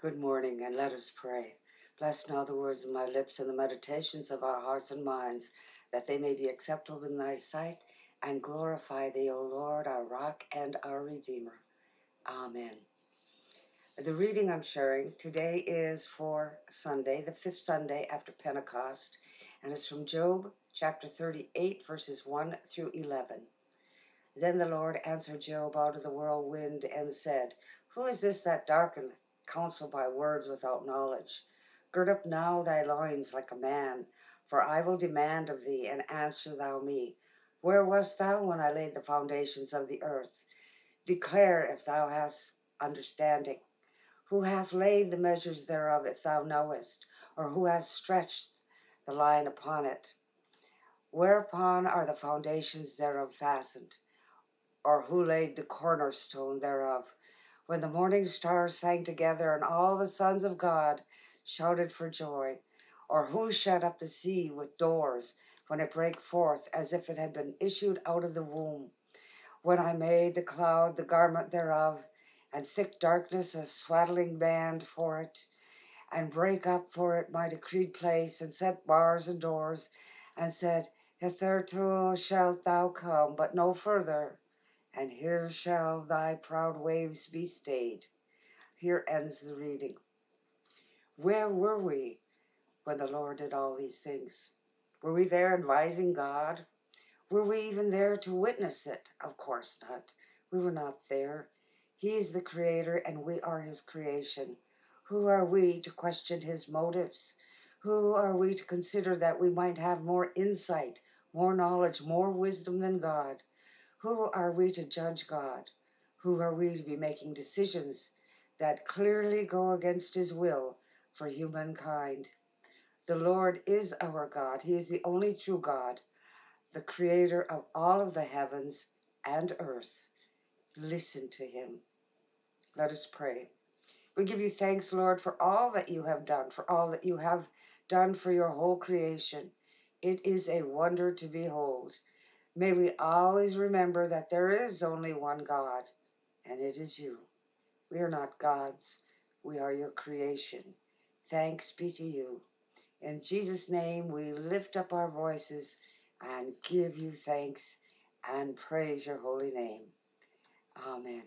Good morning, and let us pray. Bless now the words of my lips and the meditations of our hearts and minds, that they may be acceptable in thy sight and glorify thee, O Lord, our rock and our redeemer. Amen. The reading I'm sharing today is for Sunday, the fifth Sunday after Pentecost, and it's from Job chapter 38, verses 1 through 11. Then the Lord answered Job out of the whirlwind and said, Who is this that darkeneth counsel by words without knowledge? Gird up now thy loins like a man, for I will demand of thee, and answer thou me. Where wast thou when I laid the foundations of the earth? Declare if thou hast understanding. Who hath laid the measures thereof, if thou knowest, or who hath stretched the line upon it? Whereupon are the foundations thereof fastened? Or who laid the cornerstone thereof? When the morning stars sang together, and all the sons of God shouted for joy? Or who shut up the sea with doors, when it brake forth as if it had been issued out of the womb? When I made the cloud the garment thereof, and thick darkness a swaddling band for it, and break up for it my decreed place, and set bars and doors, and said, Hitherto shalt thou come, but no further, and here shall thy proud waves be stayed. Here ends the reading. Where were we when the Lord did all these things? Were we there advising God? Were we even there to witness it? Of course not. We were not there. He is the creator and we are his creation. Who are we to question his motives? Who are we to consider that we might have more insight, more knowledge, more wisdom than God? Who are we to judge God? Who are we to be making decisions that clearly go against his will for humankind? The Lord is our God. He is the only true God, the creator of all of the heavens and earth. Listen to him. Let us pray. We give you thanks, Lord, for all that you have done, for all that you have done for your whole creation. It is a wonder to behold. May we always remember that there is only one God, and it is you. We are not gods, we are your creation. Thanks be to you. In Jesus' name, we lift up our voices and give you thanks and praise your holy name. Amen.